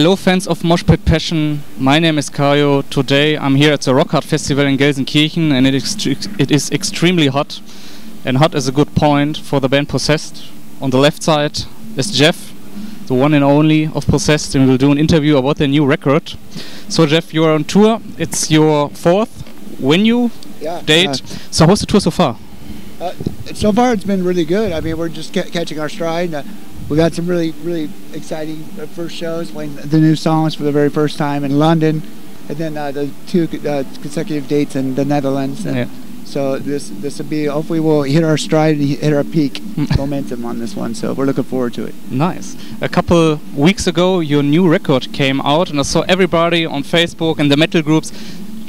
Hello, fans of Moshpit Passion. My name is Kjo. Today I'm here at the Rock Hard Festival in Gelsenkirchen, and it is, it is extremely hot. And hot is a good point for the band Possessed. On the left side is Jeff, the one and only of Possessed, and we'll do an interview about their new record. So, Jeff, you're on tour. It's your fourth venue yeah, date. so, how's the tour so far? Uh, so far, it's been really good. I mean, we're just ca catching our stride. Uh, we got some really, really exciting uh, first shows, playing the new songs for the very first time in London, and then uh, the two uh, consecutive dates in the Netherlands. And Yeah. So this this will be hopefully we'll hit our stride and hit our peak momentum on this one. So we're looking forward to it. Nice. A couple weeks ago, your new record came out, and I saw everybody on Facebook and the metal groups.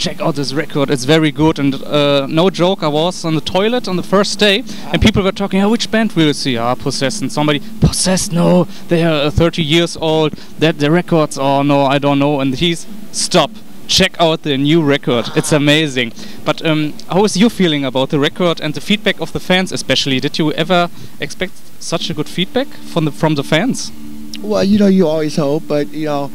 Check out this record; it's very good. And uh, no joke, I was on the toilet on the first day, and people were talking, "Oh, which band will you see?" Ah, Possessed. And somebody, Possessed? No, they are uh, 30 years old. That the records? Oh no, I don't know. And he's stop. Check out the new record; it's amazing. But um, how is your feeling about the record and the feedback of the fans, especially? Did you ever expect such a good feedback from the from the fans? Well, you know, you always hope, but you know,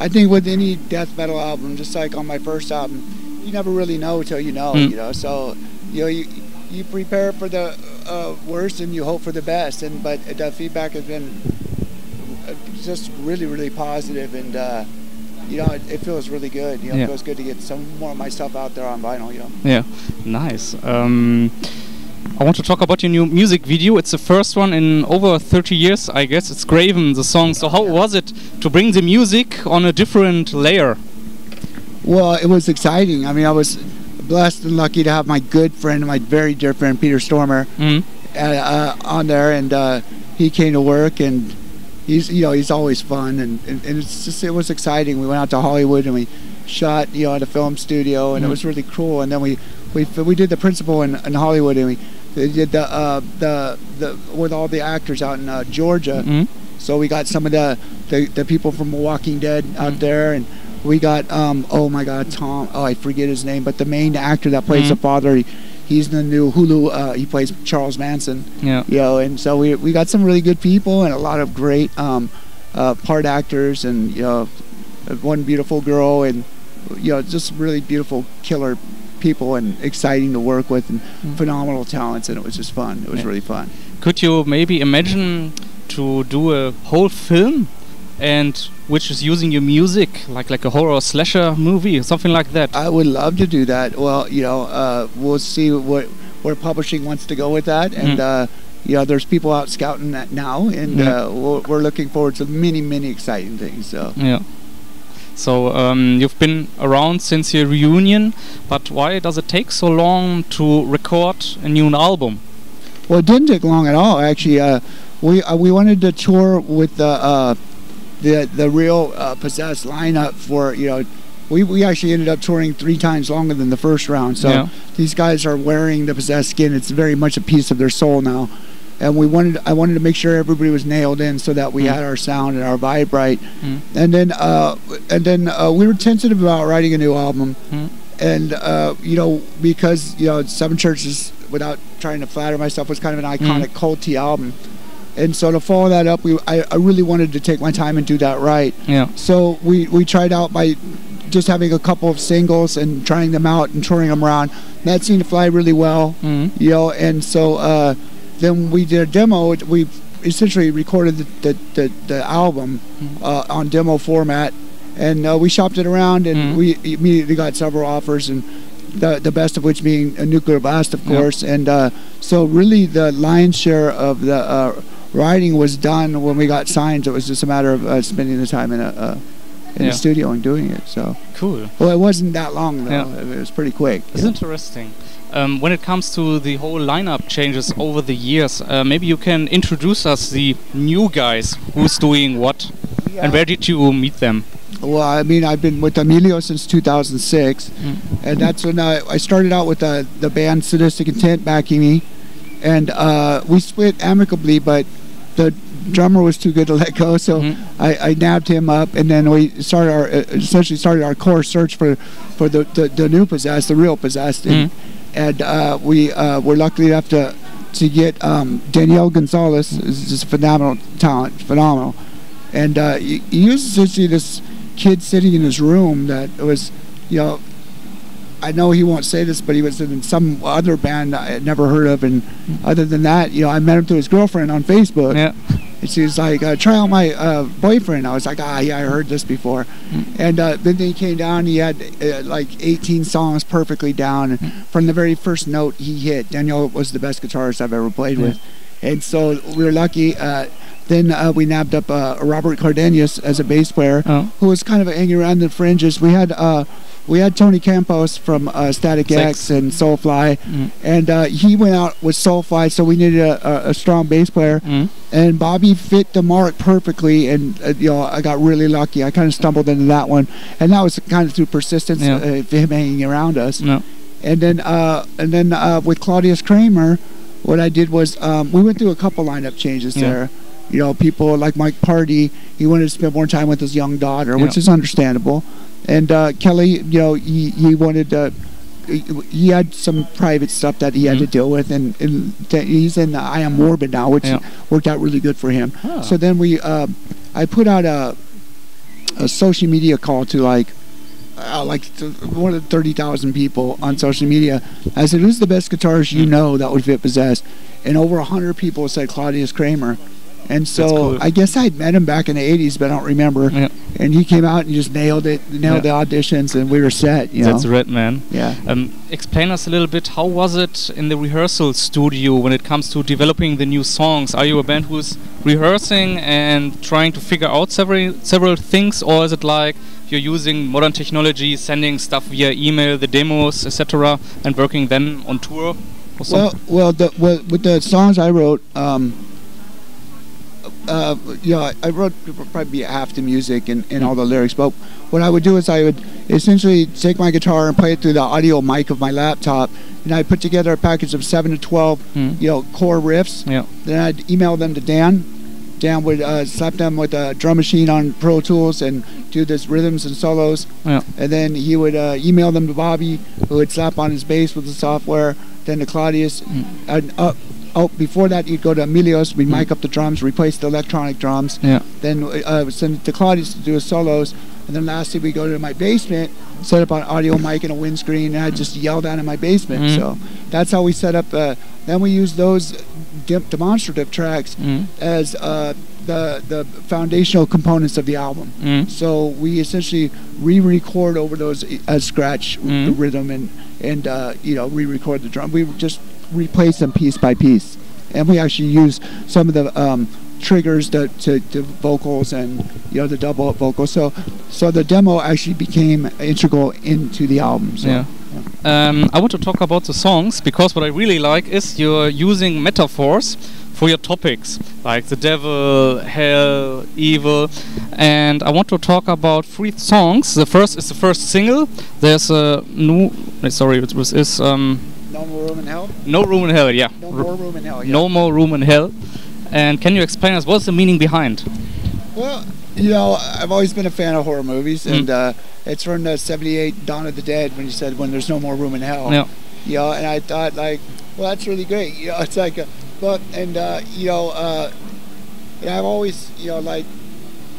I think with any death metal album, just like on my first album, you never really know till you know. Mm. You know, so you know, you you prepare for the uh, worst and you hope for the best. And but the feedback has been uh, just really, really positive, and uh, you know, it, it feels really good. You know, Yeah. it feels good to get some more of my stuff out there on vinyl. You know. Yeah, nice. Um, I want to talk about your new music video. It's the first one in over 30 years, I guess. It's Graven, the song. So how was it to bring the music on a different layer? Well, it was exciting. I mean, I was blessed and lucky to have my good friend, my very dear friend Peter Stormare, Mm. uh, uh, on there, and uh, he came to work, and he's you know he's always fun, and, and, and it's just it was exciting. We went out to Hollywood and we shot you know at a film studio, and Mhm. it was really cool. And then we we we did the principal in, in Hollywood, and we did the uh, the the with all the actors out in uh, Georgia. Mm. So we got some of the the, the people from Walking Dead out Mhm. there, and we got um oh my God Tom oh I forget his name, but the main actor that plays the Mhm. father, he, he's the new Hulu. Uh, he plays Charles Manson, Yeah. you know, and so we we got some really good people and a lot of great um uh, part actors and you know one beautiful girl and you know just really beautiful killer people and exciting to work with and Mm. phenomenal talents and it was just fun. It was Yeah. really fun. Could you maybe imagine to do a whole film and which is using your music like like a horror slasher movie or something like that? I would love to do that. Well, you know, uh, we'll see what where publishing wants to go with that, and Mhm. uh, you know, there's people out scouting that now, and Yeah. uh, we're, we're looking forward to many, many exciting things. So. Yeah. So um, you've been around since your reunion, but why does it take so long to record a new album? Well, it didn't take long at all. Actually, uh, we uh, we wanted to tour with the uh, the the real uh, possessed lineup for you know. We, we actually ended up touring three times longer than the first round. So Yeah. these guys are wearing the possessed skin. It's very much a piece of their soul now. And we wanted I wanted to make sure everybody was nailed in so that we Mm. had our sound and our vibe right. Mm. And then uh, and then uh, we were tentative about writing a new album Mm. and uh, you know because you know Seven Churches, without trying to flatter myself, was kind of an iconic culty album, and so to follow that up, we I, I really wanted to take my time and do that right. Yeah. So we we tried out by just having a couple of singles and trying them out and touring them around. That seemed to fly really well, Mm. you know, and so uh, then we did a demo. We essentially recorded the the, the, the album Mm. uh, on demo format, and uh, we shopped it around, and Mhm. we immediately got several offers, and the the best of which being a Nuclear Blast, of course. And uh, so really, the lion's share of the uh, writing was done when we got signed. It was just a matter of uh, spending the time in a uh, in Yeah. the studio and doing it. So Cool. well, it wasn't that long though. Yeah. It was pretty quick. It's interesting. Um, when it comes to the whole lineup changes over the years, uh, maybe you can introduce us the new guys who's doing what, and where did you meet them? Well, I mean, I've been with Emilio since 2006, Mm. and that's when I, I started out with the, the band Sadistic Intent backing me, and uh, we split amicably, but the drummer was too good to let go, so Mhm. I, I nabbed him up, and then we started our uh, essentially started our core search for for the, the, the new possessed, the real possessed, and, and uh, we uh, were lucky enough to. to get um, Daniel Gonzalez is just phenomenal talent, phenomenal. and uh, he, he was essentially this kid sitting in his room that was, you know, I know he won't say this, but he was in some other band I had never heard of, and other than that, you know, I met him through his girlfriend on Facebook. Yeah. And she was like, uh, "Try out my uh, boyfriend." I was like, "Ah, yeah, I heard this before." And uh, then he came down. He had uh, like 18 songs perfectly down. And from the very first note he hit, Daniel was the best guitarist I've ever played Yeah. with. And so we were lucky. Then uh, we nabbed up uh, Robert Cardenas as a bass player, Oh. who was kind of hanging around the fringes. We had uh, we had Tony Campos from uh, Static Six. X and Soulfly, Mm. and uh, he went out with Soulfly, so we needed a, a, a strong bass player Mm. and Bobby fit the mark perfectly, and uh, you know I got really lucky. I kind of stumbled into that one, and that was kind of through persistence Yeah. uh, of him hanging around us. No. And then uh, and then uh, with Claudeous Creamer, what I did was um, we went through a couple lineup changes Yeah. there. You know, people like Mike Pardi, he wanted to spend more time with his young daughter, which is understandable. And uh, Kelly, you know, he, he wanted to. He had some private stuff that he had to Mhm. deal with, and, and he's in the I Am Morbid now, which Yeah. worked out really good for him. Ah. So then we, uh, I put out a, a social media call to like, uh, like than thirty thousand people on social media. I said, "Who's the best guitarist you Mm. know that would fit Possessed?" And over hundred people said Claudeous Creamer. And so cool. I guess I'd met him back in the '80s, but I don't remember. Yeah. And he came out and just nailed it, nailed Yeah. the auditions, and we were set. You That's know? red, man. yeah. Um, explain us a little bit. How was it in the rehearsal studio when it comes to developing the new songs? Are you a band who's rehearsing and trying to figure out several several things, or is it like you're using modern technology, sending stuff via email, the demos, etc., and working then on tour? Or Well, well, the, well, with the songs I wrote, um, uh, you know, I, wrote probably half the music and, and all the lyrics. But what I would do is I would essentially take my guitar and play it through the audio mic of my laptop, and I put together a package of seven to twelve, Mm. you know, core riffs. yeah. Then I'd email them to Dan. Dan would uh, slap them with a drum machine on Pro Tools and do this rhythms and solos. Yeah. And then he would uh, email them to Bobby, who would slap on his bass with the software. Then to Claudeous. Mm. And uh, oh, before that, you'd go to Emilios. We'd mic up the drums, replace the electronic drums. Yeah. Then uh, send it to Claudeous to do his solos. And then lastly, we go to my basement, set up an audio mic and a windscreen, and I just yell down in my basement. Mhm. So that's how we set up. Uh, then we use those dem- demonstrative tracks Mm. as uh, the the foundational components of the album. Mm. So we essentially re-record over those as scratch the Mhm. rhythm and and uh, you know re-record the drum. We just replace them piece by piece, and we actually use some of the um, triggers to, to, to vocals and you know the double vocals. So so the demo actually became integral into the album. So, Yeah. Um, I want to talk about the songs because what I really like is you're using metaphors for your topics, like the devil, hell, evil, and I want to talk about three songs. The first is the first single. There's a new, sorry, it was is um, No more room in hell. no room in hell. Yeah, No more room in hell. Yeah. no more room in hell. And can you explain us what's the meaning behind? Well, you know, I've always been a fan of horror movies, Mm. and uh, it's from the '78 Dawn of the Dead when he said, "When there's no more room in hell." Yeah. You know, and I thought like, well, that's really great. You know, it's like, a, but and uh, you know, uh, and I've always, you know, like,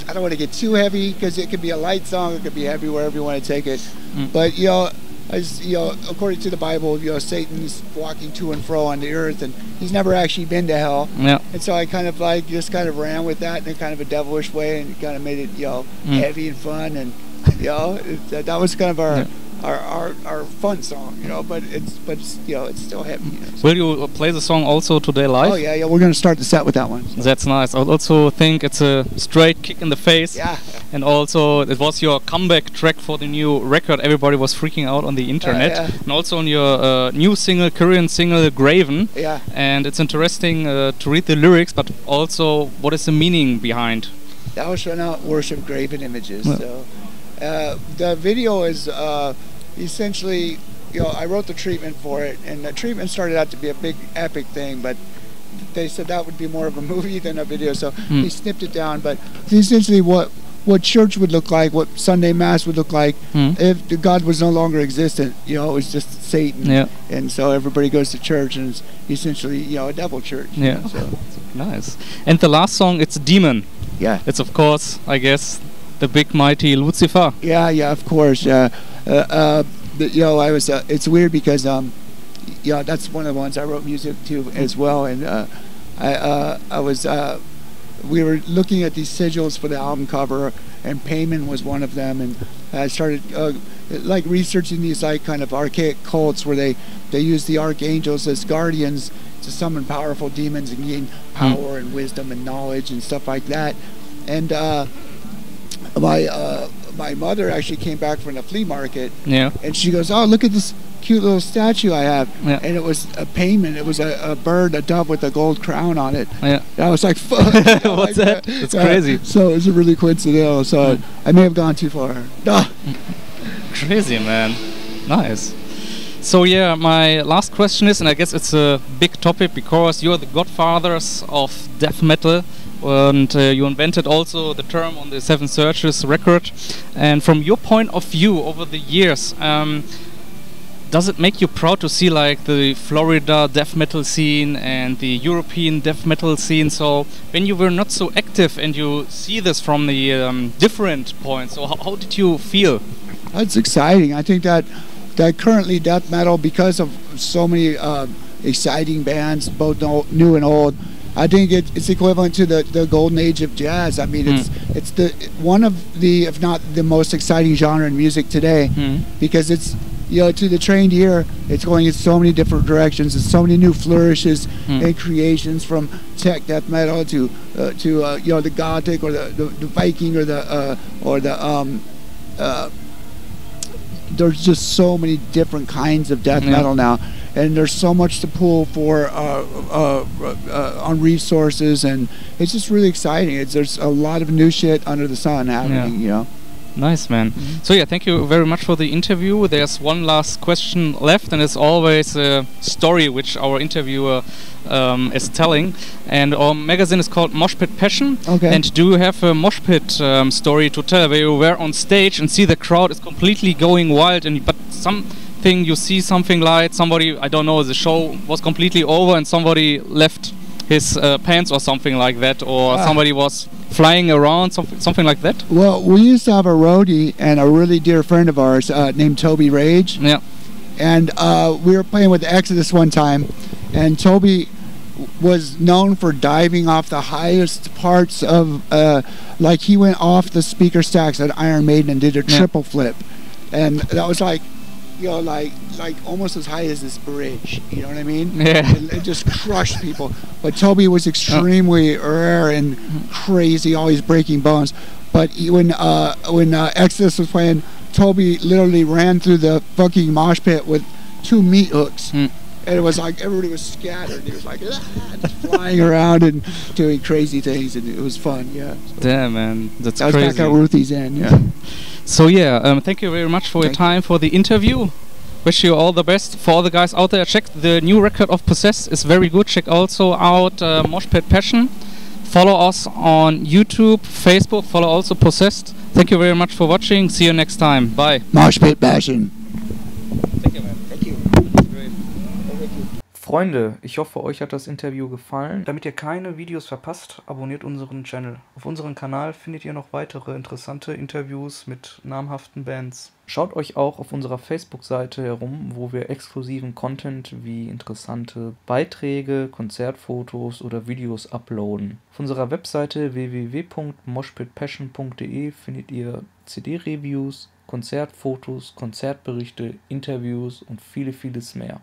I don't want to get too heavy because it could be a light song, it could be heavy wherever you want to take it. Mm. But you know, as you know, according to the Bible, you know, Satan's walking to and fro on the earth, and he's never actually been to hell. Yeah. And so I kind of like just kind of ran with that in a kind of a devilish way and kind of made it, you know, Mm. heavy and fun. And, you know, it, that, was kind of our, Yeah. Our, our, our fun song, you know, but it's, but it's, you know, it's still heavy. You know, so- Will you uh, play the song also today live? Oh, yeah, yeah. We're going to start the set with that one. so. That's nice. I also think it's a straight kick in the face. Yeah. And also, it was your comeback track for the new record. Everybody was freaking out on the internet. yeah. And also on your uh, new single, Korean single, Graven. Yeah. And it's interesting uh, to read the lyrics, but also what is the meaning behind? Thou shalt not worship graven images. Yeah. So uh, the video is uh, essentially, you know, I wrote the treatment for it, and the treatment started out to be a big epic thing, but they said that would be more of a movie than a video, so Hmm. they snipped it down. But essentially, what what church would look like, what Sunday Mass would look like, Hmm. if the God was no longer existent. You know, it was just Satan. Yeah. And so everybody goes to church, and it's essentially, you know, a devil church. you Yeah. know, so. Nice. And the last song, it's Demon. Yeah. It's of course, I guess, the big mighty Lucifer. Yeah, yeah, of course. Uh, uh, uh, the, you know, I was. Uh, it's weird because um, yeah, that's one of the ones I wrote music to as well, and uh, I uh, I was uh, we were looking at these sigils for the album cover, and Paimon was one of them, and I started uh, like researching these like kind of archaic cults where they they use the archangels as guardians to summon powerful demons and gain power and wisdom and knowledge and stuff like that, and uh, my uh, my mother actually came back from the flea market Yeah. and she goes, "Oh, look at this cute little statue I have." Yeah. And it was a Paimon. It was a, a bird, a dove with a gold crown on it. Yeah. And I was like, "Fuck!" What's that? That's Uh, crazy. So it was a really coincidental. So I may have gone too far. Crazy, man. Nice. So yeah, my last question is, and I guess it's a big topic because you're the godfathers of death metal, and uh, you invented also the term on the Seven Churches record. And from your point of view, over the years, um, does it make you proud to see like the Florida death metal scene and the European death metal scene? So when you were not so active and you see this from the um, different points, so how, did you feel? that's exciting. I think that that currently death metal, because of so many uh, exciting bands, both new and old. I think it, it's equivalent to the, the golden age of jazz. I mean, it's it's the one of the, if not the most exciting genre in music today. Hmm. because it's you know to the trained ear it's going in so many different directions and so many new flourishes Hmm. and creations from tech death metal to uh, to uh, you know the gothic or the, the, the viking or the uh, or the um uh, there's just so many different kinds of death metal now and there's so much to pull for uh, uh, uh, on resources and it's just really exciting it's there's a lot of new shit under the sun happening you know Nice, man. So yeah, thank you very much for the interview. There's one last question left, and it's always a story which our interviewer um, is telling. And our magazine is called Moshpit Passion. Okay. And do you have a moshpit um, story to tell where you were on stage and see the crowd is completely going wild, and but something you see something like somebody I don't know the show was completely over and somebody left his uh, pants or something like that, or Ah. somebody was flying around, something something like that. Well, we used to have a roadie and a really dear friend of ours uh, named Toby Rage, Yeah. and uh, we were playing with Exodus one time, and Toby was known for diving off the highest parts of, uh, like he went off the speaker stacks at Iron Maiden and did a Yeah. triple flip, and that was like, you know, like like almost as high as this bridge. You know what I mean? Yeah. It, it just crushed people. But Toby was extremely rare and crazy, always breaking bones. But when uh, when uh, Exodus was playing, Toby literally ran through the fucking mosh pit with two meat hooks. Hmm. And it was like everybody was scattered. He was like "Ah," just flying around and doing crazy things, and it was fun. Yeah, Damn, man, that's that was crazy. back at Ruthie's Inn. Yeah, So yeah, um, thank you very much for your Thank you. time for the interview. Wish you all the best for all the guys out there. Check the new record of Possess is very good. Check also out uh, Moshpit Passion. Follow us on YouTube, Facebook. Follow also Possessed. Thank you very much for watching. See you next time. Bye. Moshpit Passion. Freunde, ich hoffe, euch hat das Interview gefallen. Damit ihr keine Videos verpasst, abonniert unseren Channel. Auf unserem Kanal findet ihr noch weitere interessante Interviews mit namhaften Bands. Schaut euch auch auf unserer Facebook-Seite herum, wo wir exklusiven Content wie interessante Beiträge, Konzertfotos oder Videos uploaden. Auf unserer Webseite www.moshpitpassion.de findet ihr CD-Reviews, Konzertfotos, Konzertberichte, Interviews und viele, vieles mehr.